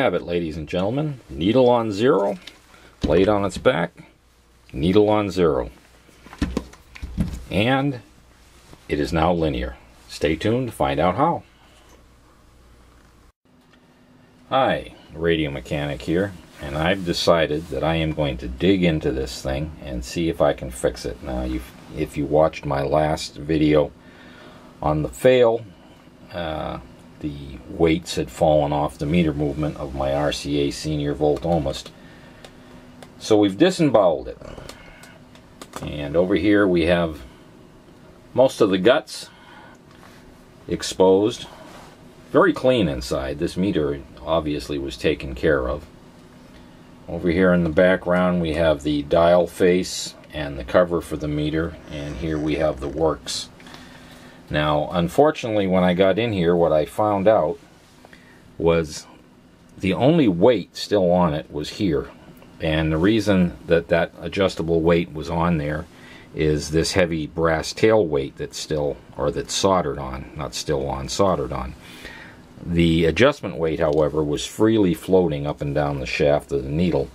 have it, ladies and gentlemen. Needle on zero, blade on its back, needle on zero. And it is now linear. Stay tuned to find out how. Hi, Radio Mechanic here, and I've decided that I am going to dig into this thing and see if I can fix it. Now, if you watched my last video on the fail, uh, the weights had fallen off the meter movement of my RCA Senior VoltOhmist. So we've disemboweled it. And over here we have most of the guts exposed. Very clean inside. This meter obviously was taken care of. Over here in the background we have the dial face and the cover for the meter and here we have the works. Now unfortunately when I got in here what I found out was the only weight still on it was here and the reason that that adjustable weight was on there is this heavy brass tail weight that's still or that's soldered on not still on soldered on the adjustment weight, however, was freely floating up and down the shaft of the needle,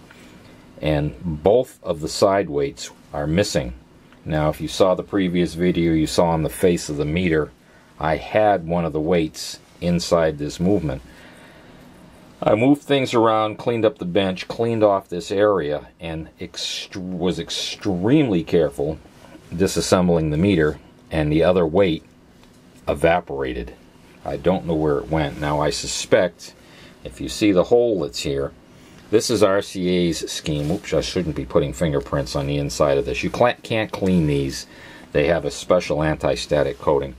and both of the side weights are missing. Now, if you saw the previous video, you saw on the face of the meter, I had one of the weights inside this movement. I moved things around, cleaned up the bench, cleaned off this area, and ext was extremely careful disassembling the meter, and the other weight evaporated. I don't know where it went. Now I suspect, if you see the hole that's here, this is RCA's scheme. Oops, I shouldn't be putting fingerprints on the inside of this. You can't clean these. They have a special anti-static coating.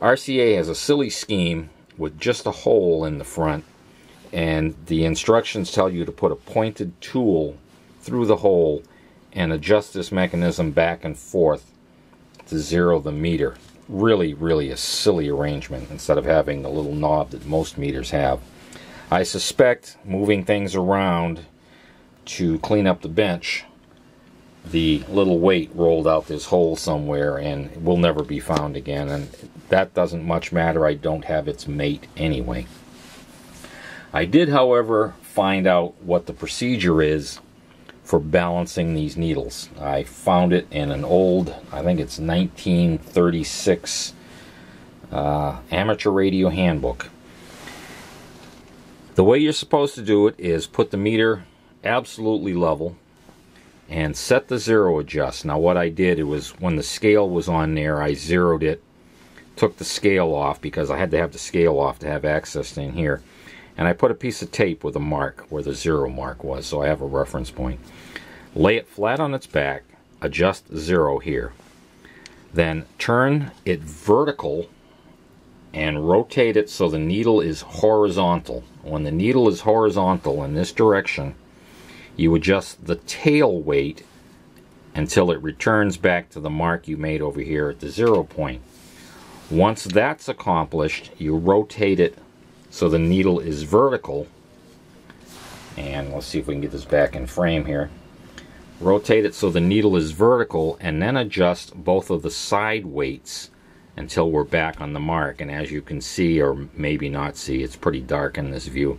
RCA has a silly scheme with just a hole in the front and the instructions tell you to put a pointed tool through the hole and adjust this mechanism back and forth to zero the meter really, really a silly arrangement instead of having the little knob that most meters have. I suspect moving things around to clean up the bench, the little weight rolled out this hole somewhere and will never be found again. And that doesn't much matter. I don't have its mate anyway. I did, however, find out what the procedure is for balancing these needles. I found it in an old, I think it's 1936 uh, amateur radio handbook. The way you're supposed to do it is put the meter absolutely level and set the zero adjust. Now what I did, it was when the scale was on there, I zeroed it, took the scale off because I had to have the scale off to have access in here. And I put a piece of tape with a mark where the zero mark was, so I have a reference point. Lay it flat on its back, adjust zero here. Then turn it vertical and rotate it so the needle is horizontal. When the needle is horizontal in this direction, you adjust the tail weight until it returns back to the mark you made over here at the zero point. Once that's accomplished, you rotate it so the needle is vertical. And let's see if we can get this back in frame here. Rotate it so the needle is vertical and then adjust both of the side weights until we're back on the mark. And as you can see, or maybe not see, it's pretty dark in this view.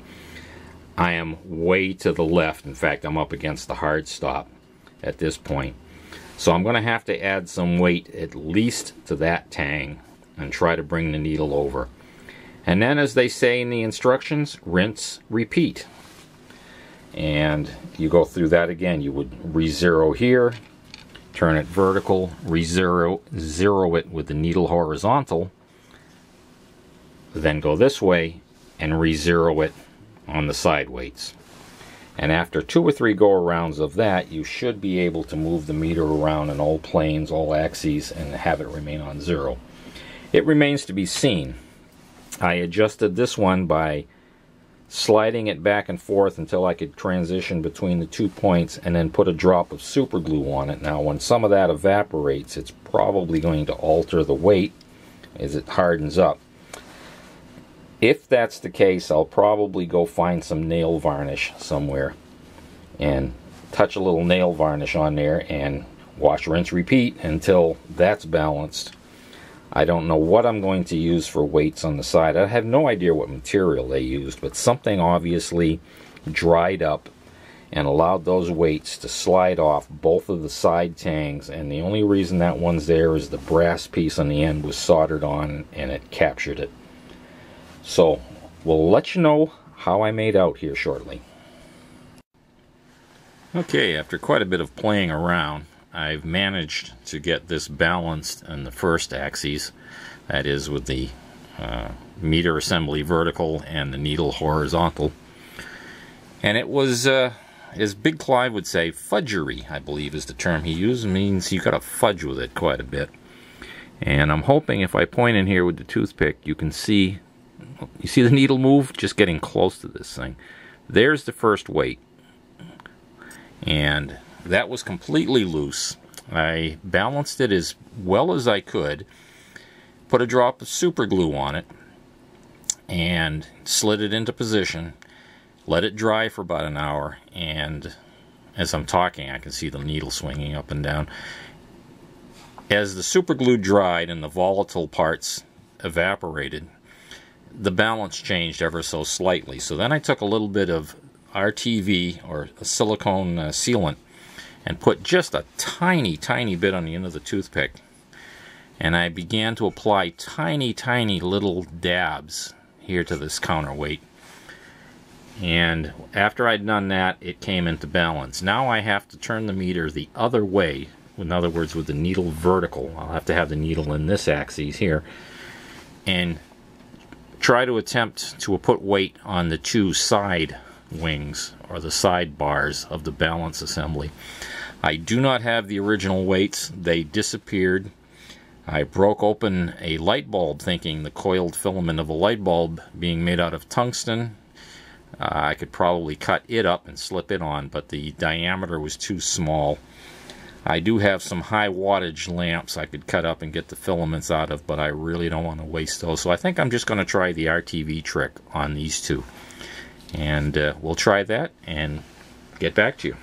I am way to the left. In fact, I'm up against the hard stop at this point. So I'm going to have to add some weight at least to that tang and try to bring the needle over. And then as they say in the instructions, rinse, repeat and you go through that again you would re-zero here turn it vertical re-zero zero it with the needle horizontal then go this way and re-zero it on the side weights and after two or three go arounds of that you should be able to move the meter around in all planes all axes and have it remain on zero. It remains to be seen. I adjusted this one by sliding it back and forth until I could transition between the two points and then put a drop of super glue on it. Now when some of that evaporates it's probably going to alter the weight as it hardens up. If that's the case I'll probably go find some nail varnish somewhere and touch a little nail varnish on there and wash rinse repeat until that's balanced. I don't know what I'm going to use for weights on the side. I have no idea what material they used, but something obviously dried up and allowed those weights to slide off both of the side tangs and the only reason that one's there is the brass piece on the end was soldered on and it captured it. So we'll let you know how I made out here shortly. Okay, after quite a bit of playing around, I've managed to get this balanced in the first axes, that is with the uh, meter assembly vertical and the needle horizontal. And it was, uh, as Big Clive would say, fudgery, I believe is the term he used. It means you got to fudge with it quite a bit. And I'm hoping if I point in here with the toothpick, you can see, you see the needle move? Just getting close to this thing. There's the first weight. And that was completely loose. I balanced it as well as I could, put a drop of super glue on it, and slid it into position, let it dry for about an hour, and as I'm talking, I can see the needle swinging up and down. As the super glue dried and the volatile parts evaporated, the balance changed ever so slightly. So then I took a little bit of RTV, or a silicone uh, sealant, and put just a tiny, tiny bit on the end of the toothpick. And I began to apply tiny, tiny little dabs here to this counterweight. And after I'd done that, it came into balance. Now I have to turn the meter the other way. In other words, with the needle vertical. I'll have to have the needle in this axis here. And try to attempt to put weight on the two side wings or the side bars of the balance assembly. I do not have the original weights. They disappeared. I broke open a light bulb thinking the coiled filament of a light bulb being made out of tungsten. Uh, I could probably cut it up and slip it on, but the diameter was too small. I do have some high wattage lamps I could cut up and get the filaments out of, but I really don't want to waste those. So I think I'm just going to try the RTV trick on these two. And uh, we'll try that and get back to you.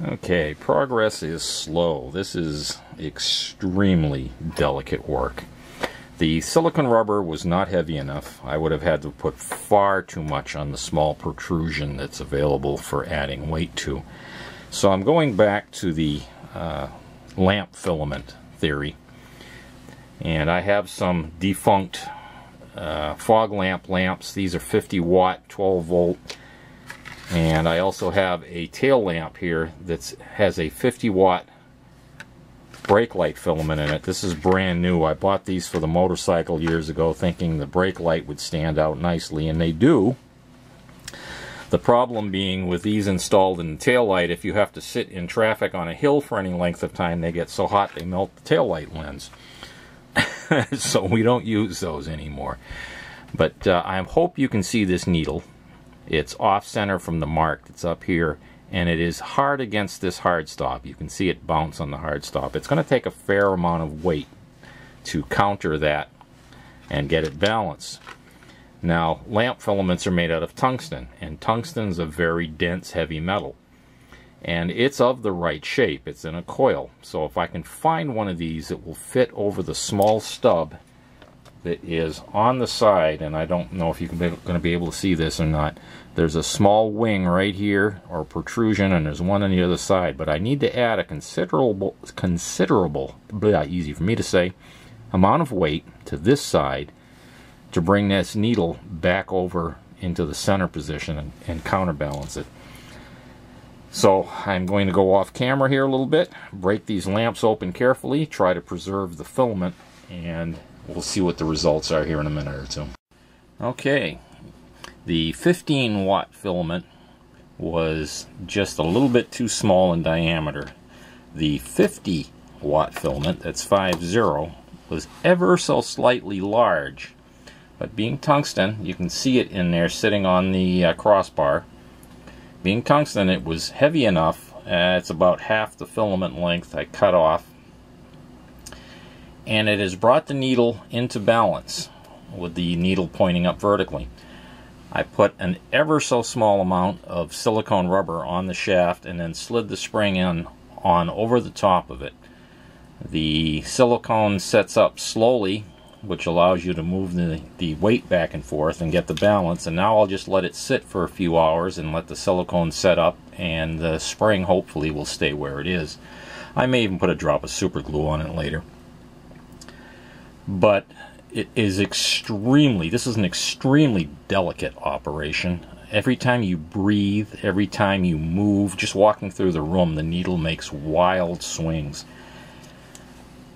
Okay, progress is slow. This is extremely delicate work. The silicon rubber was not heavy enough. I would have had to put far too much on the small protrusion that's available for adding weight to. So I'm going back to the uh, lamp filament theory. And I have some defunct uh, fog lamp lamps. These are 50 watt, 12 volt. And I also have a tail lamp here that has a 50 watt brake light filament in it. This is brand new. I bought these for the motorcycle years ago thinking the brake light would stand out nicely, and they do. The problem being with these installed in the tail light, if you have to sit in traffic on a hill for any length of time, they get so hot they melt the tail light lens. so we don't use those anymore. But uh, I hope you can see this needle. It's off center from the mark that's up here and it is hard against this hard stop. You can see it bounce on the hard stop. It's going to take a fair amount of weight to counter that and get it balanced. Now, lamp filaments are made out of tungsten, and tungsten is a very dense, heavy metal. And it's of the right shape. It's in a coil. So if I can find one of these that will fit over the small stub that is on the side, and I don't know if you're going to be able to see this or not. There's a small wing right here, or protrusion, and there's one on the other side. But I need to add a considerable, considerable, blah, easy for me to say, amount of weight to this side to bring this needle back over into the center position and, and counterbalance it. So I'm going to go off camera here a little bit, break these lamps open carefully, try to preserve the filament, and we'll see what the results are here in a minute or two. Okay, the 15 watt filament was just a little bit too small in diameter. The 50 watt filament, that's 5-0, was ever so slightly large. But being tungsten, you can see it in there sitting on the uh, crossbar. Being tungsten, it was heavy enough. Uh, it's about half the filament length I cut off. And it has brought the needle into balance with the needle pointing up vertically. I put an ever so small amount of silicone rubber on the shaft and then slid the spring in on over the top of it. The silicone sets up slowly, which allows you to move the, the weight back and forth and get the balance. And now I'll just let it sit for a few hours and let the silicone set up and the spring hopefully will stay where it is. I may even put a drop of super glue on it later. But it is extremely, this is an extremely delicate operation. Every time you breathe, every time you move, just walking through the room, the needle makes wild swings.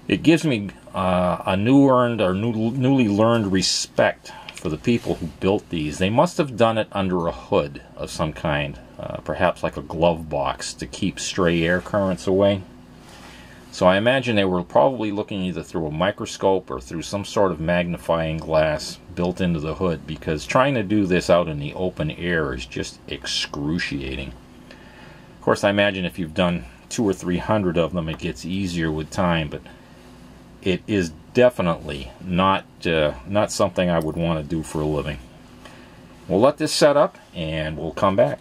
It gives me uh, a new earned or new, newly learned respect for the people who built these. They must have done it under a hood of some kind, uh, perhaps like a glove box to keep stray air currents away. So I imagine they were probably looking either through a microscope or through some sort of magnifying glass built into the hood because trying to do this out in the open air is just excruciating. Of course, I imagine if you've done two or three hundred of them, it gets easier with time, but it is definitely not uh, not something I would want to do for a living. We'll let this set up and we'll come back.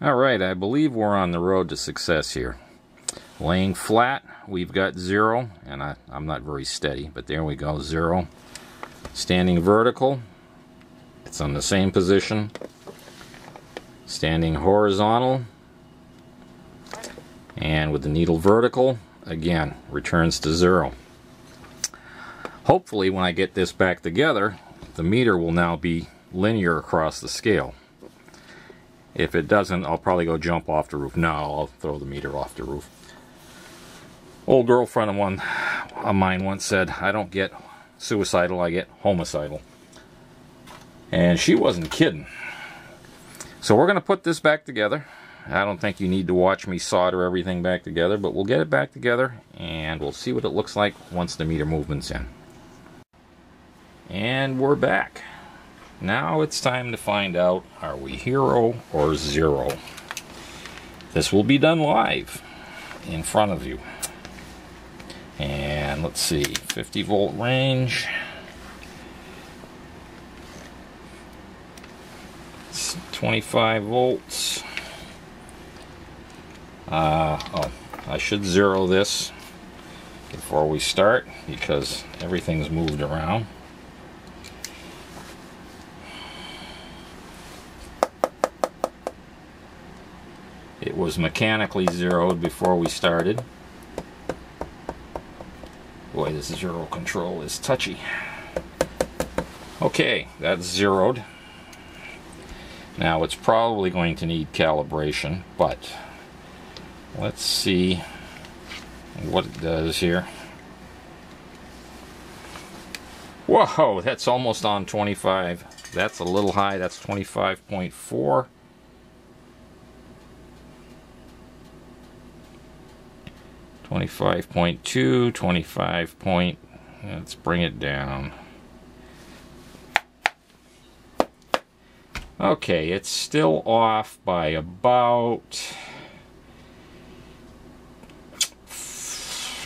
All right, I believe we're on the road to success here. Laying flat, we've got zero, and I, I'm not very steady, but there we go, zero. Standing vertical, it's on the same position. Standing horizontal, and with the needle vertical, again, returns to zero. Hopefully, when I get this back together, the meter will now be linear across the scale. If it doesn't, I'll probably go jump off the roof. No, I'll throw the meter off the roof old girlfriend of one of mine once said, I don't get suicidal, I get homicidal. And she wasn't kidding. So we're going to put this back together. I don't think you need to watch me solder everything back together, but we'll get it back together and we'll see what it looks like once the meter movement's in. And we're back. Now it's time to find out, are we hero or zero? This will be done live in front of you and let's see 50 volt range it's 25 volts uh, oh I should zero this before we start because everything's moved around it was mechanically zeroed before we started Boy, this zero control is touchy. Okay, that's zeroed. Now it's probably going to need calibration, but let's see what it does here. Whoa, that's almost on 25. That's a little high, that's 25.4. 25.2, 25 point, let's bring it down. Okay, it's still off by about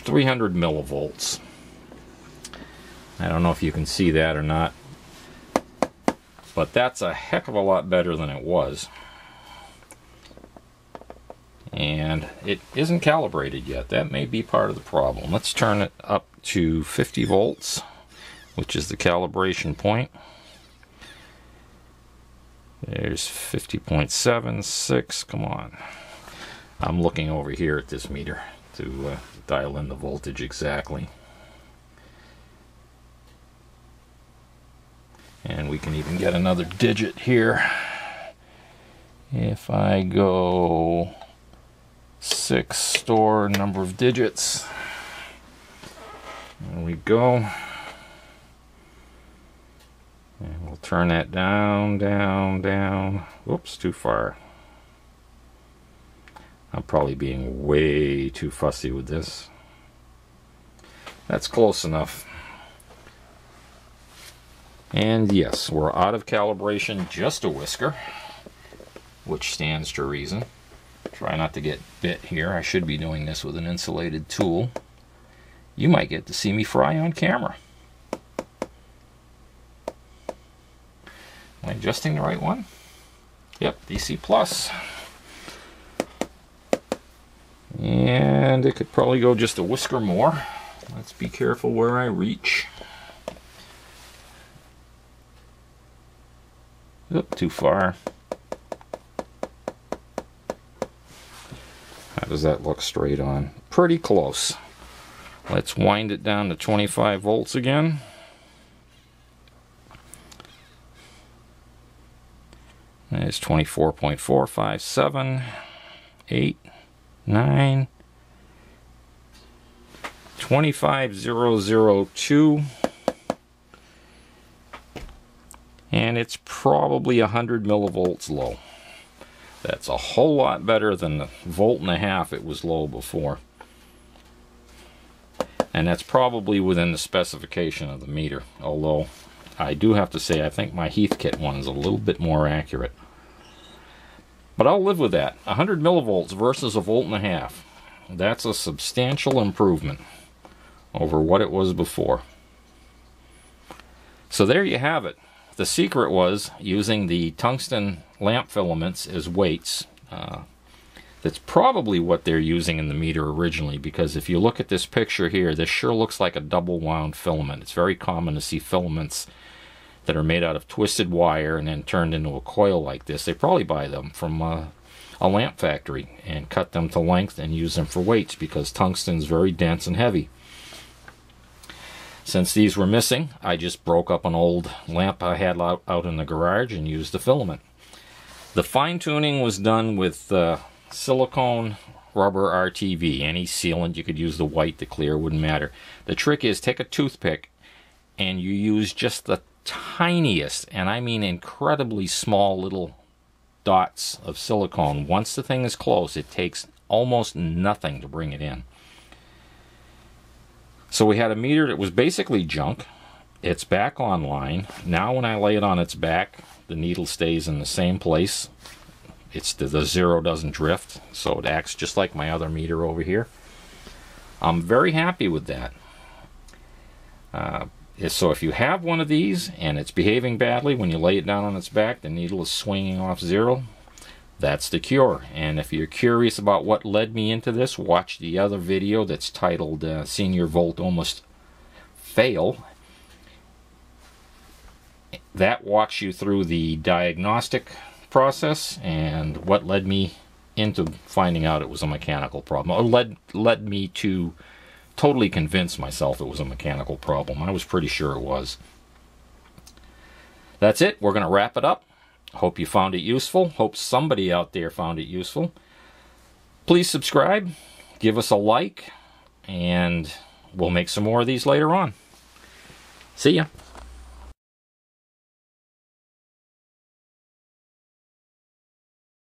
300 millivolts. I don't know if you can see that or not, but that's a heck of a lot better than it was and it isn't calibrated yet. That may be part of the problem. Let's turn it up to 50 volts, which is the calibration point. There's 50.76, come on. I'm looking over here at this meter to uh, dial in the voltage exactly. And we can even get another digit here. If I go six store number of digits. There we go. And we'll turn that down, down, down. Whoops, too far. I'm probably being way too fussy with this. That's close enough. And yes, we're out of calibration just a whisker, which stands to reason. Try not to get bit here. I should be doing this with an insulated tool. You might get to see me fry on camera. Am I adjusting the right one? Yep, DC plus. And it could probably go just a whisker more. Let's be careful where I reach. Oop, too far. How does that look straight on? Pretty close. Let's wind it down to 25 volts again. It's 24.457, 8, 9, 25002 and it's probably 100 millivolts low. That's a whole lot better than the volt and a half it was low before. And that's probably within the specification of the meter, although I do have to say I think my Heathkit one is a little bit more accurate. But I'll live with that. 100 millivolts versus a volt and a half. That's a substantial improvement over what it was before. So there you have it. The secret was using the tungsten lamp filaments as weights. Uh, that's probably what they're using in the meter originally because if you look at this picture here, this sure looks like a double wound filament. It's very common to see filaments that are made out of twisted wire and then turned into a coil like this. They probably buy them from uh, a lamp factory and cut them to length and use them for weights because tungsten is very dense and heavy. Since these were missing, I just broke up an old lamp I had out, out in the garage and used the filament. The fine tuning was done with uh, silicone rubber RTV, any sealant. You could use the white, the clear, wouldn't matter. The trick is take a toothpick and you use just the tiniest, and I mean incredibly small little dots of silicone. Once the thing is closed, it takes almost nothing to bring it in. So we had a meter that was basically junk. It's back online. Now when I lay it on its back, the needle stays in the same place. It's the, the zero doesn't drift, so it acts just like my other meter over here. I'm very happy with that. Uh, so if you have one of these and it's behaving badly when you lay it down on its back, the needle is swinging off zero, that's the cure. And if you're curious about what led me into this, watch the other video that's titled uh, Senior VoltOhmist Fail. That walks you through the diagnostic process and what led me into finding out it was a mechanical problem. Or led, led me to totally convinced myself it was a mechanical problem. I was pretty sure it was. That's it. We're going to wrap it up. Hope you found it useful. Hope somebody out there found it useful. Please subscribe, give us a like, and we'll make some more of these later on. See ya.